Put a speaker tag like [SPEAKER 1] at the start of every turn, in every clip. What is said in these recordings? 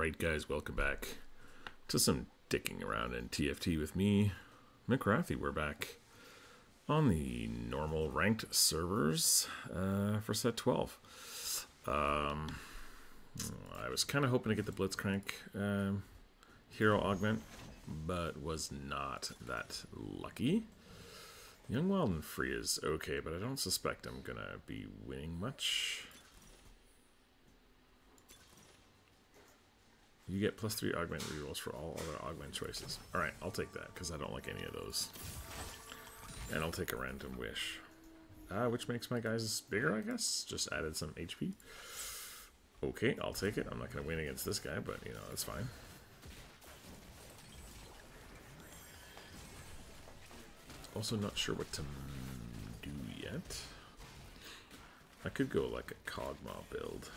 [SPEAKER 1] Alright guys, welcome back to some dicking around in TFT with me, Mcwrathy. We're back on the normal ranked servers uh, for set 12. Um, I was kind of hoping to get the Blitzcrank um, hero augment, but was not that lucky. Young Wild and Free is okay, but I don't suspect I'm going to be winning much. You get plus three augment rerolls for all other augment choices. Alright, I'll take that, because I don't like any of those. And I'll take a random wish. Uh, which makes my guys bigger, I guess. Just added some HP. Okay, I'll take it. I'm not going to win against this guy, but, you know, that's fine. Also not sure what to do yet. I could go like a Kog'Maw build.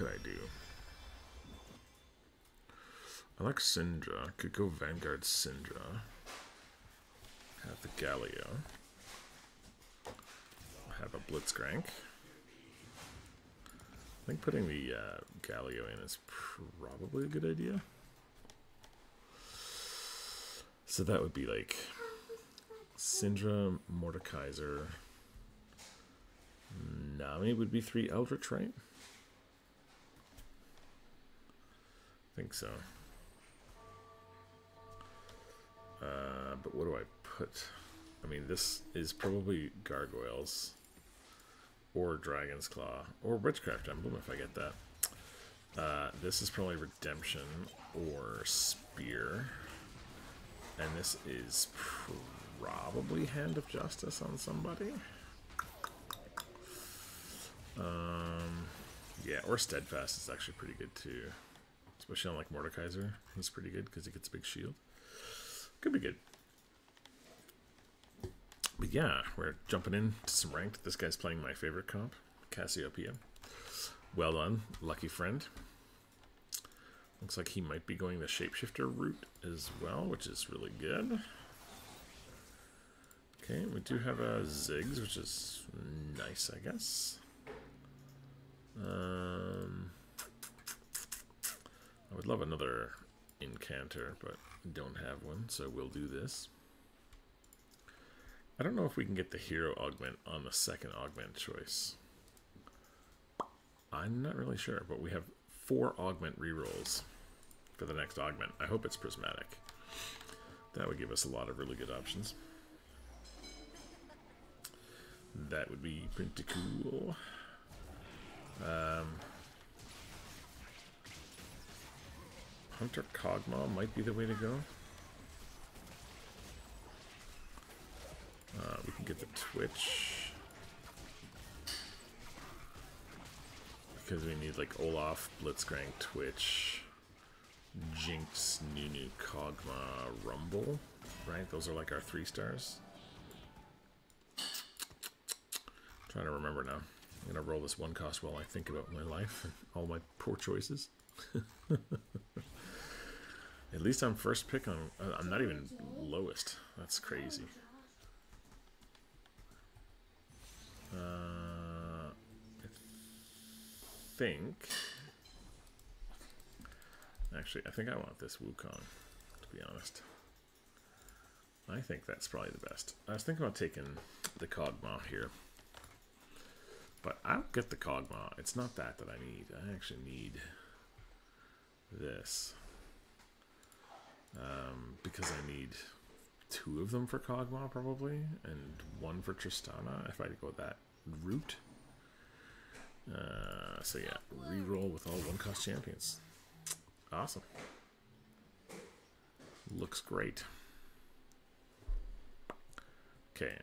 [SPEAKER 1] Could I do? I like Syndra. Could go Vanguard Syndra. Have the Galio. Have a Blitzcrank. I think putting the uh, Galio in is probably a good idea. So that would be like Syndra, Mordekaiser. Nami would be three Eldritch, right? Think so. Uh, but what do I put? I mean, this is probably Gargoyles or Dragon's Claw or Witchcraft Emblem if I get that. Uh, this is probably Redemption or Spear. And this is probably Hand of Justice on somebody. Um, yeah, or Steadfast is actually pretty good too. Especially on like Mordekaiser. He's pretty good because he gets a big shield. Could be good. But yeah, we're jumping in to some ranked. This guy's playing my favorite comp, Cassiopeia. Well done, lucky friend. Looks like he might be going the shapeshifter route as well, which is really good. Okay, we do have a Ziggs, which is nice, I guess. Um, I would love another incanter, but don't have one, so we'll do this. I don't know if we can get the hero augment on the second augment choice. I'm not really sure, but we have four augment rerolls for the next augment. I hope it's prismatic. That would give us a lot of really good options. That would be pretty cool. Um, Hunter Kog'Maw might be the way to go. Uh, we can get the Twitch. Because we need like Olaf, Blitzcrank, Twitch, Jinx, Nunu, Kog'Maw, Rumble. Right? Those are like our three stars. trying to remember now. I'm going to roll this one cost while I think about my life and all my poor choices. At least I'm first pick on. Uh, I'm not even lowest. That's crazy. Uh, I think. Actually, I think I want this Wukong, to be honest. I think that's probably the best. I was thinking about taking the Kog'Maw here. But I'll get the Kog'Maw. It's not that that I need. I actually need this um, because I need two of them for Kog'Maw probably, and one for Tristana if I go that route. Uh, so yeah, reroll with all one cost champions. Awesome. Looks great. Okay,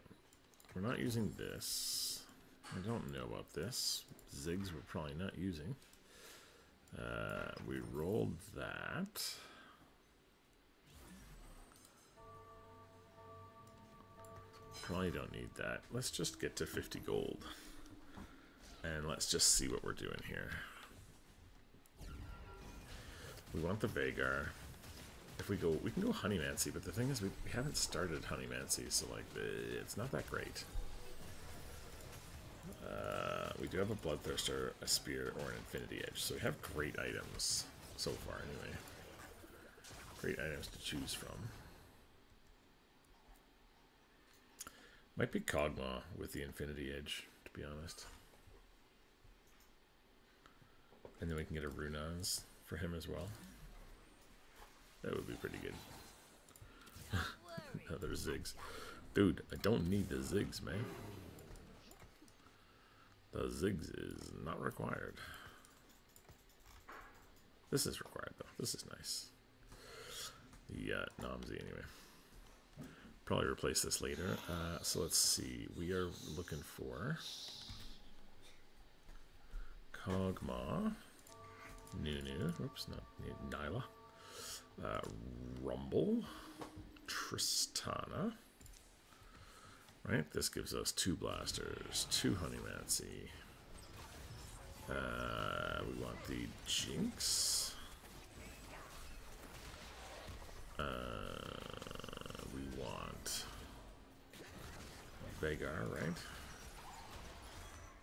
[SPEAKER 1] we're not using this. I don't know about this. Ziggs we're probably not using. Uh, we rolled that. Probably don't need that. Let's just get to 50 gold. And let's just see what we're doing here. We want the Veigar. If we go, we can go Honeymancy, but the thing is we, we haven't started Honeymancy, so like, it's not that great. Uh, we do have a Bloodthirster, a Spear, or an Infinity Edge. So we have great items so far, anyway. Great items to choose from. Might be Kog'Maw with the Infinity Edge, to be honest. And then we can get a Runaan's for him as well. That would be pretty good. Another Ziggs. Dude, I don't need the Ziggs, man. The Ziggs is not required. This is required, though. This is nice. The uh, anyway. Probably replace this later. Uh, so let's see. We are looking for Kog'Maw, Nunu, oops, not Nilah, uh, Rumble, Tristana. Right, this gives us two blasters, two Honeymancy. Uh, we want the Jinx. Uh, we want Veigar, right?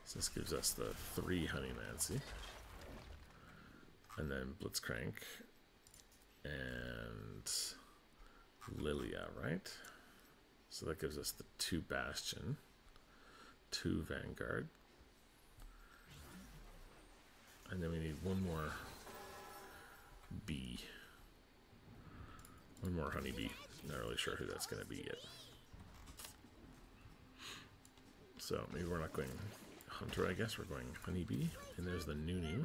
[SPEAKER 1] So this gives us the three Honey Nancy. And then Blitzcrank and Lillia, right? So that gives us the two Bastion, two Vanguard. And then we need one more bee. One more honeybee. Not really sure who that's going to be yet. So maybe we're not going hunter, I guess. We're going honeybee. And there's the Nunu.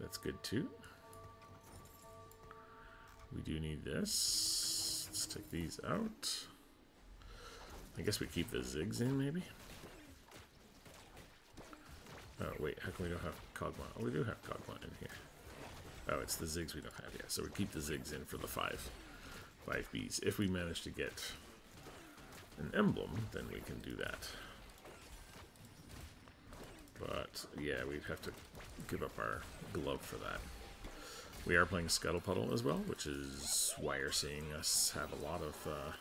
[SPEAKER 1] That's good too. We do need this. Let's take these out. I guess we keep the Ziggs in, maybe? Oh, wait, how come we don't have Kog'Maw? Oh, we do have Kog'Maw in here. Oh, it's the Ziggs we don't have yet. So we keep the Ziggs in for the five, five Bs. If we manage to get an emblem, then we can do that. But, yeah, we'd have to give up our glove for that. We are playing Scuttle Puddle as well, which is why you're seeing us have a lot of uh,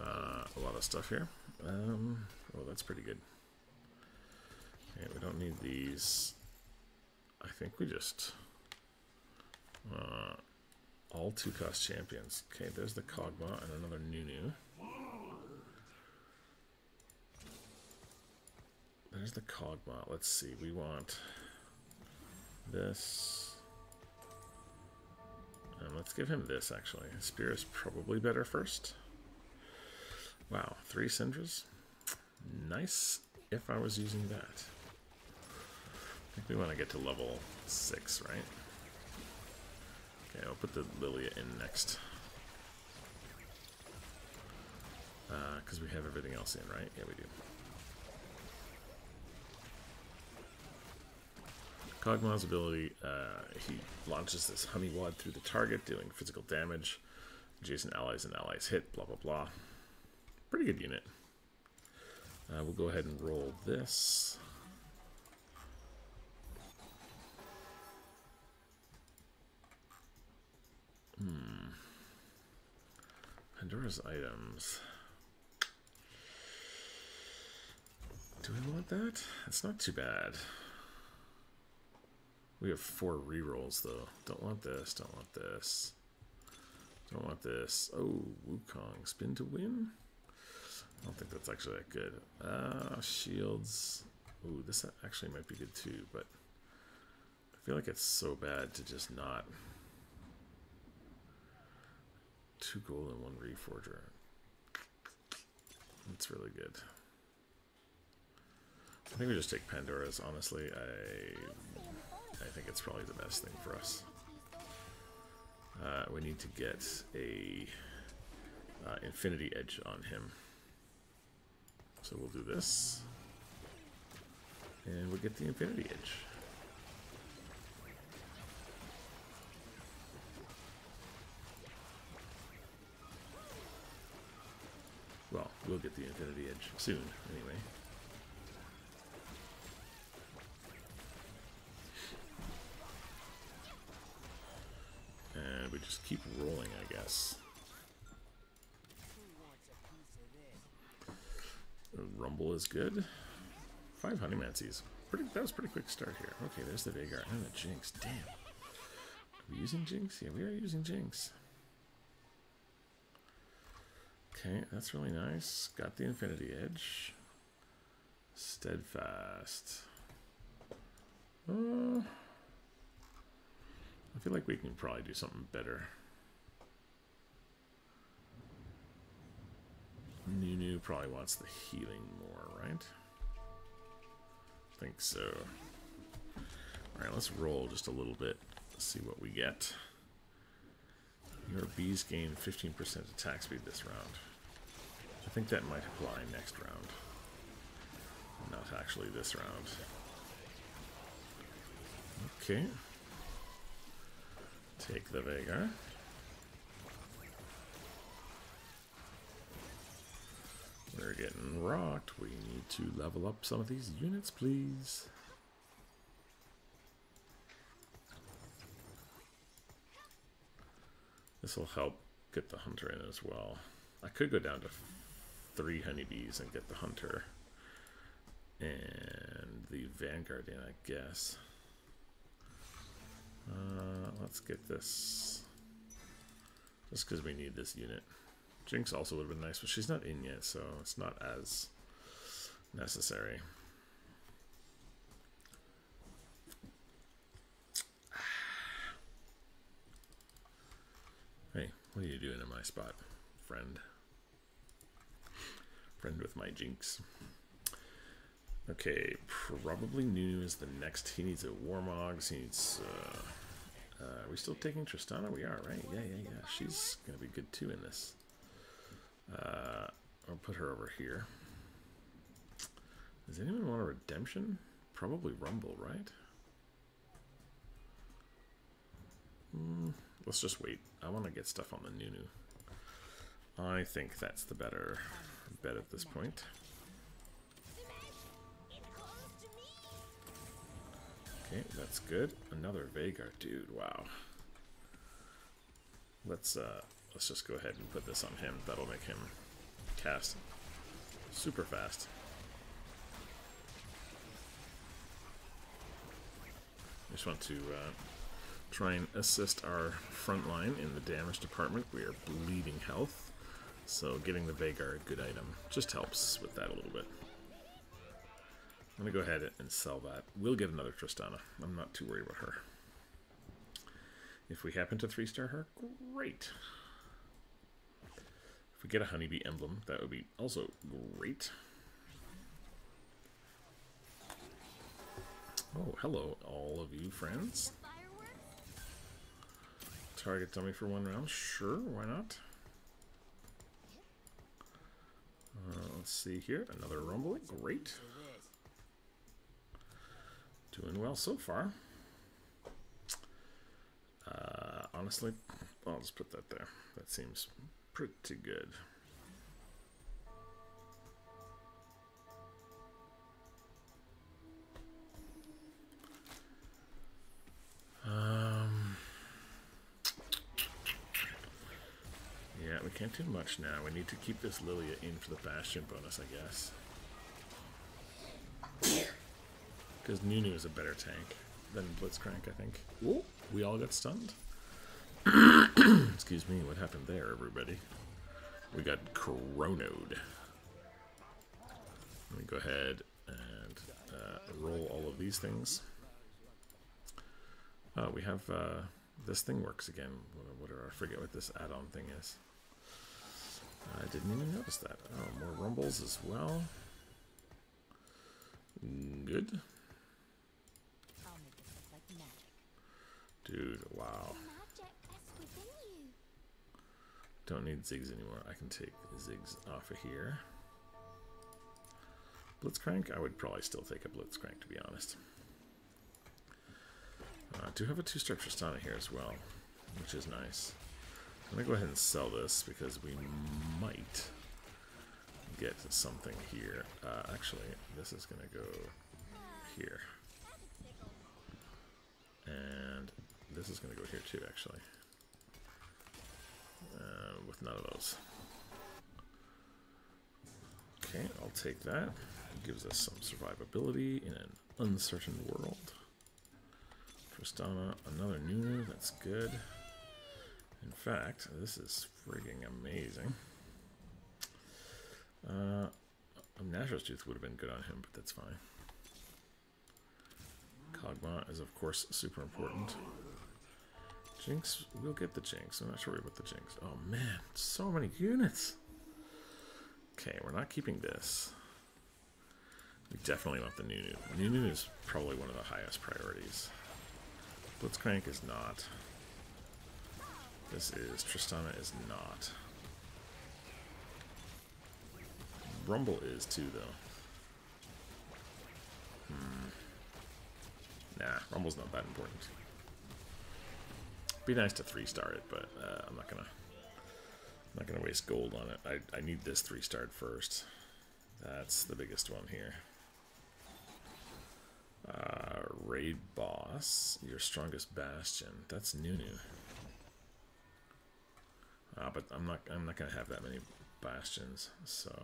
[SPEAKER 1] uh, a lot of stuff here. Um, oh, that's pretty good. Okay, we don't need these. I think we just uh, all two cost champions. Okay, there's the Kog'Maw and another Nunu. There's the Kog'Maw. Let's see. We want this. And let's give him this, actually. Spear is probably better first. Wow, three Syndras. Nice if I was using that. I think we want to get to level 6, right? Okay, I'll put the Lillia in next. Because uh, we have everything else in, right? Yeah, we do. Kog'Maw's ability, uh, he launches this honey wad through the target, dealing physical damage. Adjacent allies and allies hit, blah, blah, blah. Pretty good unit. Uh, we'll go ahead and roll this. Hmm. Pandora's items. Do we want that? It's not too bad. We have four rerolls though. Don't want this, don't want this. Don't want this. Oh, Wukong. Spin to win? I don't think that's actually that good. Uh, shields. Ooh, this actually might be good too, but I feel like it's so bad to just not. Two gold and one reforger. That's really good. I think we just take Pandora's, honestly. I I think it's probably the best thing for us. Uh, we need to get a uh, Infinity Edge on him. So we'll do this. And we'll get the Infinity Edge. Well, get the Infinity Edge soon, anyway. And we just keep rolling, I guess. Rumble is good. Five Honeymancies. Pretty, that was pretty quick start here. Okay, there's the Veigar and the Jinx. Damn. Are we using Jinx? Yeah, we are using Jinx. Okay, that's really nice. Got the Infinity Edge. Steadfast. Uh, I feel like we can probably do something better. Nunu probably wants the healing more, right? I think so. Alright, let's roll just a little bit. Let's see what we get. Your bees gain 15% attack speed this round. I think that might apply next round. Not actually this round. Okay. Take the Veigar. We're getting rocked. We need to level up some of these units, please. This will help get the hunter in as well. I could go down to three honeybees and get the hunter and the vanguard in, I guess. Uh, let's get this just because we need this unit. Jinx also would have been nice, but she's not in yet, so it's not as necessary. Hey, what are you doing in my spot, friend? Friend with my Jinx. Okay, probably Nunu is the next. He needs a Warmogs. He needs. Uh, uh, are we still taking Tristana? We are, right? Yeah, yeah, yeah. She's gonna be good too in this. Uh, I'll put her over here. Does anyone want a redemption? Probably Rumble, right? Mm, let's just wait. I want to get stuff on the Nunu. I think that's the better bet at this point. Okay, that's good. Another Veigar, dude. Wow. Let's uh, let's just go ahead and put this on him. That'll make him cast super fast. I just want to uh, try and assist our front line in the damage department. We are bleeding health, so getting the Veigar a good item just helps with that a little bit. I'm going to go ahead and sell that. We'll get another Tristana. I'm not too worried about her. If we happen to three-star her, great. If we get a honeybee emblem, that would be also great. Oh, hello, all of you friends. Target dummy for one round. Sure, why not? Uh, let's see here. Another rumble. Great. Doing well so far. Uh, honestly, I'll just put that there. That seems pretty good. Can't do much now. We need to keep this Lillia in for the Bastion bonus, I guess. Because Nunu is a better tank than Blitzcrank, I think. Ooh, we all got stunned. Excuse me, what happened there, everybody? We got chronoed. Let me go ahead and uh, roll all of these things. Oh, we have uh, this thing works again. Whatever, I forget what this add-on thing is. I didn't even notice that. Oh, more rumbles as well. Good. Dude, wow. Don't need Ziggs anymore. I can take Ziggs off of here. Blitzcrank? I would probably still take a Blitzcrank, to be honest. Uh, I do have a two-star Tristana here as well, which is nice. I'm going to go ahead and sell this because we might get something here. Uh, actually, this is going to go here. And this is going to go here too, actually. Uh, with none of those. Okay, I'll take that. It gives us some survivability in an uncertain world. Tristana, another Nunu, that's good. In fact, this is frigging amazing. Uh, Tooth would have been good on him, but that's fine. Kog'Maw is, of course, super important. Jinx, we'll get the Jinx. I'm not sure about the Jinx. Oh man, so many units. Okay, we're not keeping this. We definitely want the Nunu. Nunu is probably one of the highest priorities. Blitzcrank is not. This is. Tristana is not. Rumble is too, though. Hmm. Nah, Rumble's not that important. Be nice to three star it, but uh, I'm not gonna. I'm not gonna waste gold on it. I I need this three starred first. That's the biggest one here. Uh, raid boss, your strongest bastion. That's Nunu. Uh, but I'm not. I'm not gonna have that many bastions. So.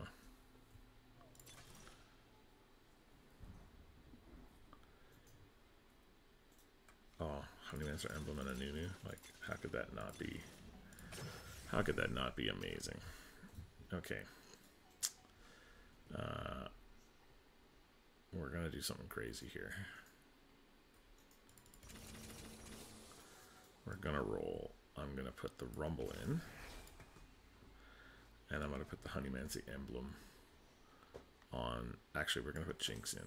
[SPEAKER 1] Oh, Honeymancer Emblem and a Nunu. Like, how could that not be? How could that not be amazing? Okay. Uh, we're gonna do something crazy here. We're gonna roll. I'm gonna put the Rumble in. And I'm gonna put the Honeymancy emblem on. Actually, we're gonna put Jinx in.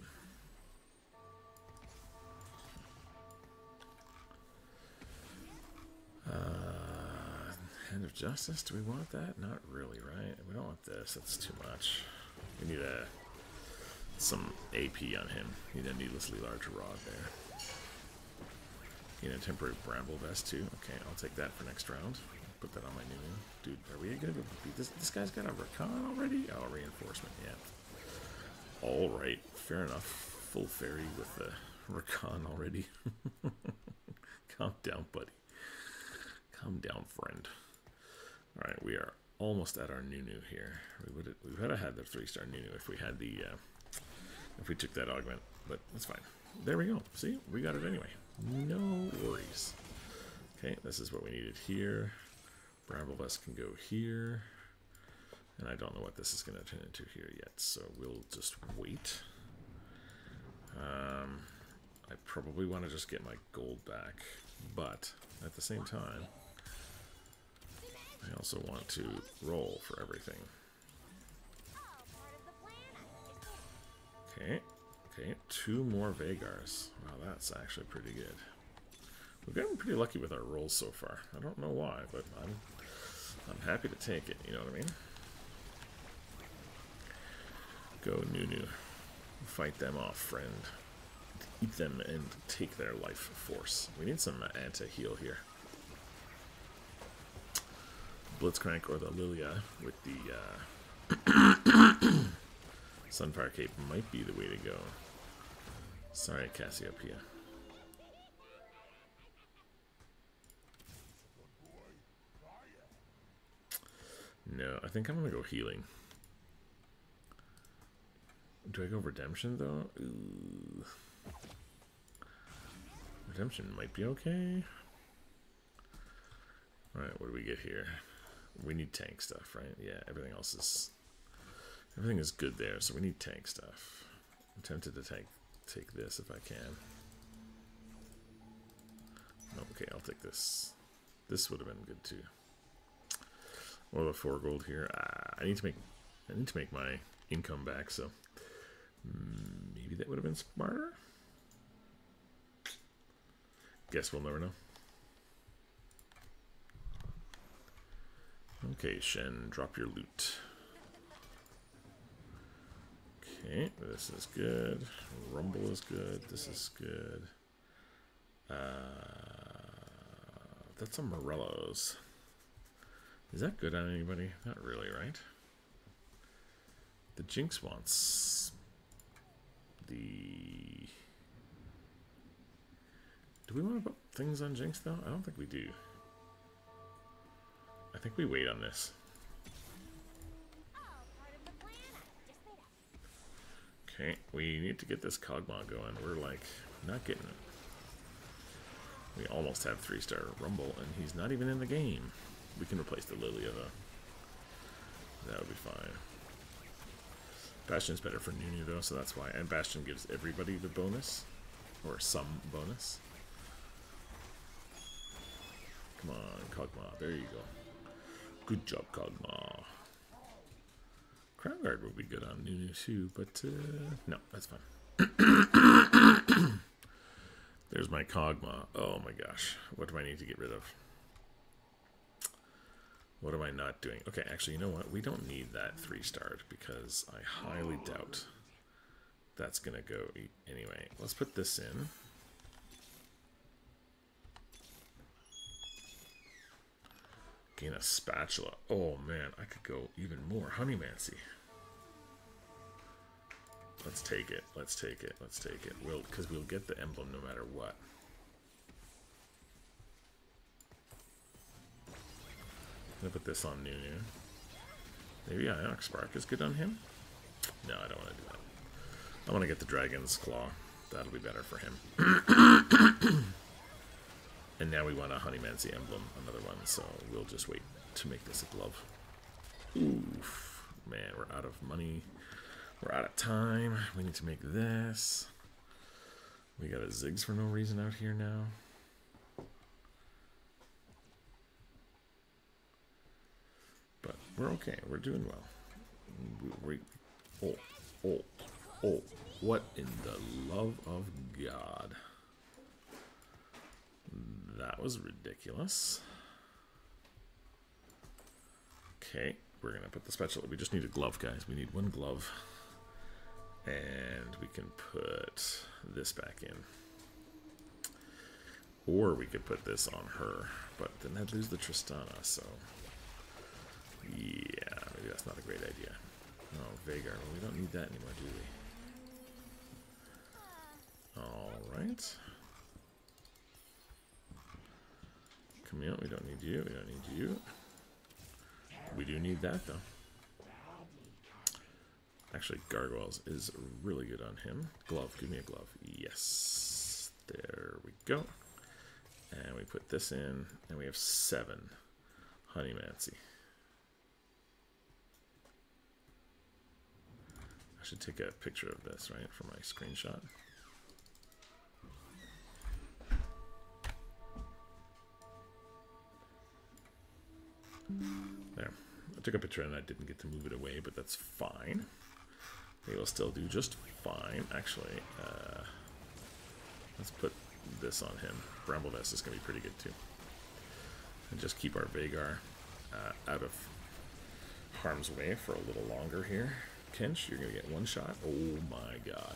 [SPEAKER 1] Uh, Hand of Justice, do we want that? Not really, right? We don't want this, that's too much. We need a some AP on him. Need a needlessly large rod there. Need a temporary bramble vest too. Okay, I'll take that for next round. Put that on my new dude. Are we gonna go beat this? This guy's got a Rakan already. Oh, reinforcement. Yeah. All right, fair enough. Full fairy with the Rakan already. Calm down, buddy. Calm down, friend. All right, we are almost at our Nunu here. We would we would have had the three star Nunu if we had the uh, if we took that augment, but that's fine. There we go. See, we got it anyway. No worries. Okay, this is what we needed here. Bramble Vest can go here. And I don't know what this is going to turn into here yet, so we'll just wait. Um, I probably want to just get my gold back, but at the same time, I also want to roll for everything. Okay, okay, two more Veigars. Wow, that's actually pretty good. We've gotten pretty lucky with our rolls so far. I don't know why, but I'm I'm happy to take it, you know what I mean? Go Nunu. Fight them off, friend. Eat them and take their life force. We need some anti-heal here. Blitzcrank or the Lillia with the uh, Sunfire Cape might be the way to go. Sorry, Cassiopeia. No, I think I'm gonna go healing. Do I go redemption though? Ooh. Redemption might be okay. Alright, what do we get here? We need tank stuff, right? Yeah, everything else is everything is good there, so we need tank stuff. I'm tempted to take take this if I can. okay, I'll take this. This would have been good too. Or the four gold here. Uh, I need to make I need to make my income back, so mm, maybe that would have been smarter. Guess we'll never know. Okay, Shen, drop your loot. Okay, this is good. Rumble is good. This is good. Uh, that's a Morello's. Is that good on anybody? Not really, right? The Jinx wants the... Do we want to put things on Jinx, though? I don't think we do. I think we wait on this. Okay, we need to get this Kog'Maw going. We're like not getting it. We almost have three star Rumble, and he's not even in the game. We can replace the Lillia though. That would be fine. Bastion's better for Nunu though, so that's why. And Bastion gives everybody the bonus, or some bonus. Come on, Kog'Maw. There you go. Good job, Kog'Maw. Crown Guard would be good on Nunu too, but uh, no, that's fine. There's my Kog'Maw. Oh my gosh. What do I need to get rid of? What am I not doing? Okay, actually, you know what? We don't need that three starred because I highly doubt that's going to go anyway. Let's put this in. Gain a spatula. Oh man, I could go even more. Honeymancy. Let's take it. Let's take it. Let's take it. We'll because we'll get the emblem no matter what. I'm gonna put this on Nunu. Maybe Ionic Spark is good on him? No, I don't want to do that. I want to get the Dragon's Claw. That'll be better for him. and now we want a Honeymancy emblem, another one, so we'll just wait to make this a glove. Oof. Man, we're out of money. We're out of time. We need to make this. We got a Ziggs for no reason out here now. But we're okay. We're doing well. We, we, oh, oh, oh. What in the love of God? That was ridiculous. Okay, we're to put the special. We just need a glove, guys. We need one glove. And we can put this back in. Or we could put this on her. But then I'd lose the Tristana, so... Yeah, maybe that's not a great idea. Oh, Veigar. Well, we don't need that anymore, do we? Alright. Camille, we don't need you. We don't need you. We do need that, though. Actually, Gargoyles is really good on him. Glove, give me a glove. Yes. There we go. And we put this in, and we have seven Honeymancy. I should take a picture of this, right, for my screenshot. There. I took a picture and I didn't get to move it away, but that's fine. They will still do just fine. Actually, uh, let's put this on him. Bramble Vest is going to be pretty good too. And just keep our Veigar uh, out of harm's way for a little longer here. Kench, you're going to get one shot. Oh my god.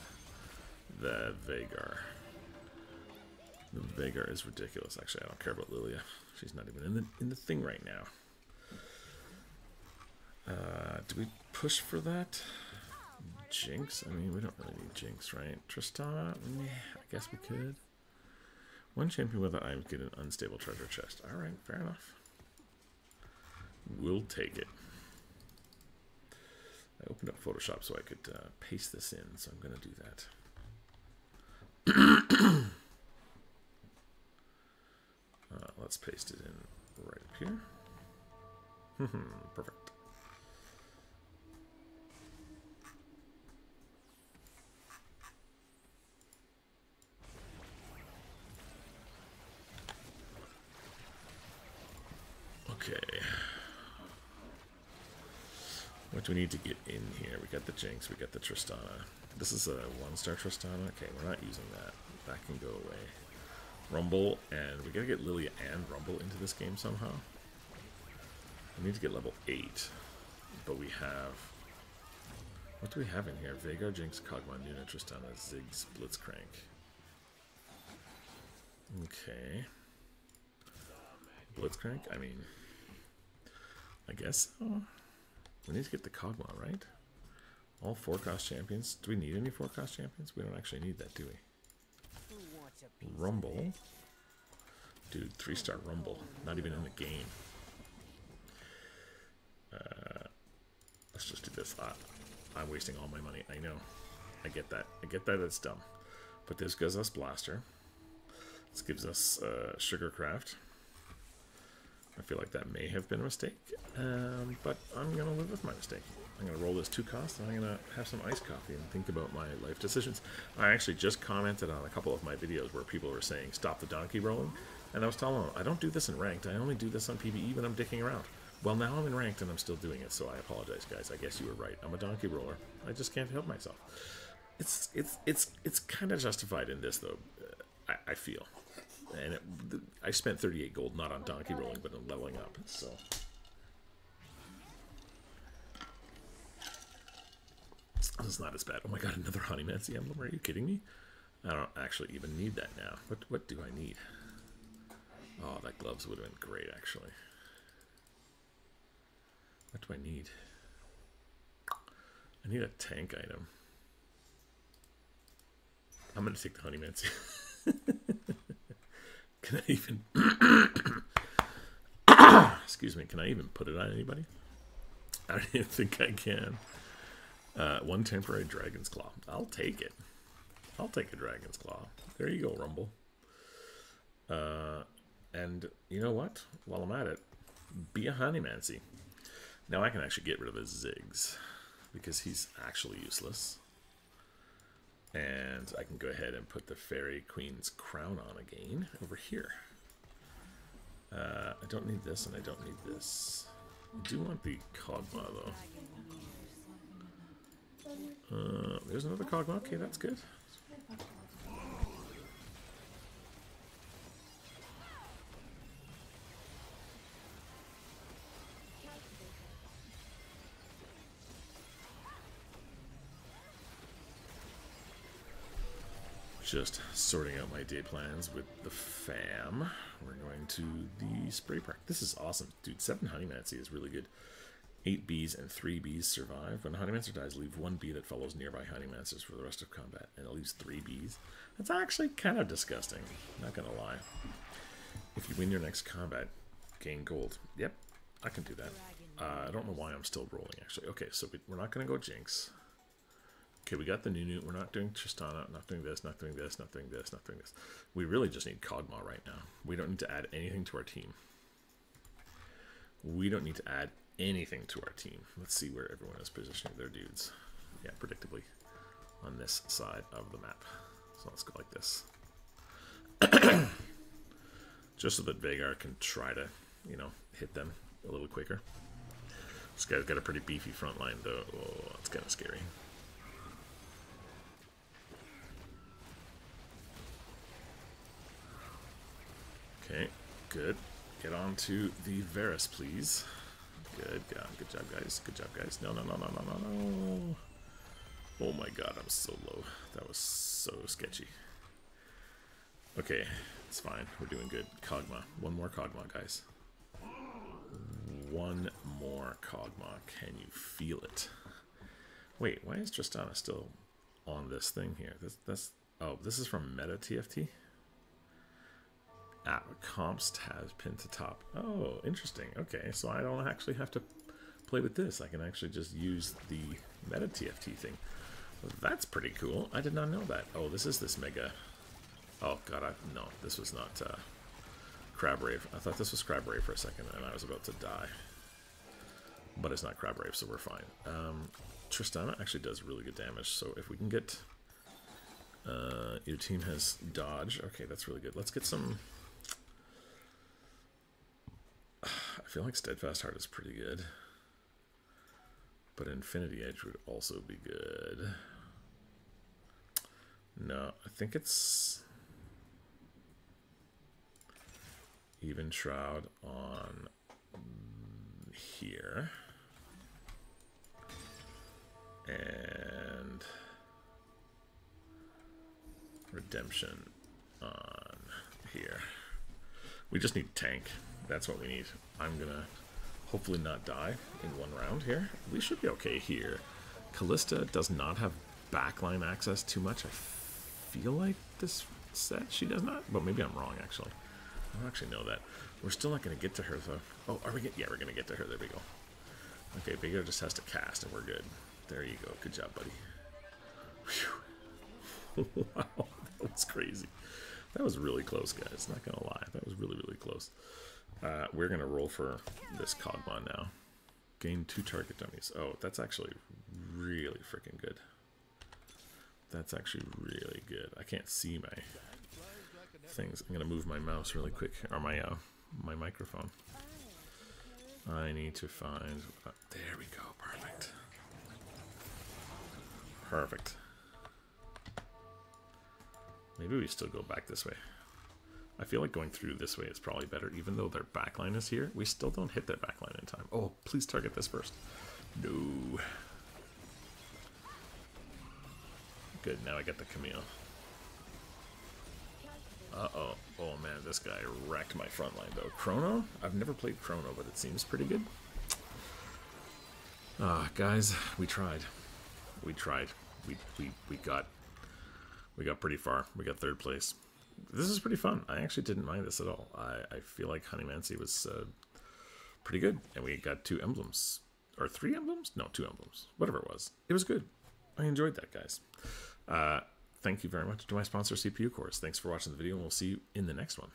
[SPEAKER 1] The Veigar. The Veigar is ridiculous. Actually, I don't care about Lillia. She's not even in the in the thing right now. Uh, do we push for that? Jinx? I mean, we don't really need Jinx, right? Tristana? Meh, I guess we could. One champion without items get an unstable treasure chest. Alright, fair enough. We'll take it. I opened up Photoshop so I could uh, paste this in, so I'm going to do that. uh, let's paste it in right up here. Perfect. Okay. We need to get in here? We got the Jinx, we got the Tristana. This is a one-star Tristana. Okay, we're not using that. That can go away. Rumble, and we gotta get Lillia and Rumble into this game somehow. We need to get level 8. But we have... What do we have in here? Veigar, Jinx, Kog'Maw, Nunu, Tristana, Ziggs, Blitzcrank. Okay. Blitzcrank? I mean... I guess so. We need to get the Kog'Maw, right? All four cost champions. Do we need any four cost champions? We don't actually need that, do we? Rumble. Dude, three star Rumble. Not even in the game. Uh, let's just do this. I'm wasting all my money. I know. I get that. I get that it's dumb. But this gives us Blaster. This gives us uh, Sugarcraft. I feel like that may have been a mistake, um, but I'm going to live with my mistake. I'm going to roll this two cost, and I'm going to have some iced coffee and think about my life decisions. I actually just commented on a couple of my videos where people were saying, stop the donkey rolling, and I was telling them, I don't do this in ranked, I only do this on PvE when I'm dicking around. Well, now I'm in ranked and I'm still doing it, so I apologize, guys. I guess you were right. I'm a donkey roller. I just can't help myself. It's it's it's it's kind of justified in this though. I, I feel, and it, I spent 38 gold not on donkey rolling, but on leveling up. So. This is not as bad. Oh my god, another Honeymancy emblem? Are you kidding me? I don't actually even need that now. What what do I need? Oh, that gloves would have been great actually. What do I need? I need a tank item. I'm gonna take the Honeymancy. can I even excuse me, can I even put it on anybody? I don't even think I can. Uh, one temporary Dragon's Claw. I'll take it. I'll take a Dragon's Claw. There you go, Rumble. Uh, and you know what? While I'm at it, be a Honeymancy. Now I can actually get rid of the Ziggs because he's actually useless. And I can go ahead and put the Fairy Queen's crown on again over here. Uh, I don't need this and I don't need this. I do want the Kog'Maw though. Uh, there's another Kog'Maw. Okay, that's good. Just sorting out my day plans with the fam. We're going to the spray park. This is awesome. Dude, 7 Honeymancy is really good. Eight bees and three bees survive. When a Honeymancer dies, leave one bee that follows nearby Honeymancers for the rest of combat, and it leaves three bees. That's actually kind of disgusting. Not gonna lie. If you win your next combat, gain gold. Yep, I can do that. Uh, I don't know why I'm still rolling, actually. Okay, so we're not gonna go Jinx. Okay, we got the Nunu. We're not doing Tristana. Not doing this. Not doing this. Not doing this. Not doing this. We really just need Kog'Maw right now. We don't need to add anything to our team. We don't need to add anything to our team. Let's see where everyone is positioning their dudes. Yeah, predictably on this side of the map. So let's go like this. Just so that Veigar can try to, you know, hit them a little quicker. This guy's got a pretty beefy front line, though. Oh, that's kind of scary. Okay, good. Get on to the Varus, please. Good, God. Good job, guys. Good job, guys. No, no, no, no, no, no, no. Oh my god, I'm so low. That was so sketchy. Okay, it's fine. We're doing good. Kog'Maw. One more Kog'Maw, guys. One more Kog'Maw. Can you feel it? Wait, why is Tristana still on this thing here? This, that's oh, this is from Meta TFT. Ah, comps tabs pinned to top. Oh, interesting. Okay, so I don't actually have to play with this. I can actually just use the Meta TFT thing. That's pretty cool. I did not know that. Oh, this is this mega. Oh god, I no, this was not uh, Crab Rave. I thought this was Crab Rave for a second, and I was about to die. But it's not Crab Rave, so we're fine. Um, Tristana actually does really good damage. So if we can get uh, your team has dodge. Okay, that's really good. Let's get some I feel like Steadfast Heart is pretty good. But Infinity Edge would also be good. No, I think it's Evenshroud on here. And Redemption on here. We just need tank. That's what we need. I'm gonna hopefully not die in one round here. We should be okay here. Kalista does not have backline access too much. I feel like this set she does not, but maybe I'm wrong actually. I don't actually know that. We're still not gonna get to her though. Oh, are we get? Yeah, we're gonna get to her. There we go. Okay, Veigar just has to cast and we're good. There you go. Good job, buddy. wow, that was crazy. That was really close, guys. Not gonna lie, that was really, really close. Uh, we're gonna roll for this Kog'Maw now. Gain two target dummies. Oh, that's actually really freaking good. That's actually really good. I can't see my things. I'm gonna move my mouse really quick, or my uh, my microphone. I need to find. Uh, there we go. Perfect. Perfect. Maybe we still go back this way. I feel like going through this way is probably better, even though their backline is here. We still don't hit their backline in time. Oh, please target this first. No. Good, now I get the Camille. Uh-oh. Oh, man, this guy wrecked my front line, though. Chrono? I've never played Chrono, but it seems pretty good. Ah, uh, guys, we tried. We tried. We, we, we got we got pretty far. We got third place. This is pretty fun. I actually didn't mind this at all. I, I feel like Honeymancy was uh, pretty good. And we got two emblems. Or three emblems? No, two emblems. Whatever it was. It was good. I enjoyed that, guys. Uh, thank you very much to my sponsor, CPUCores. Thanks for watching the video, and we'll see you in the next one.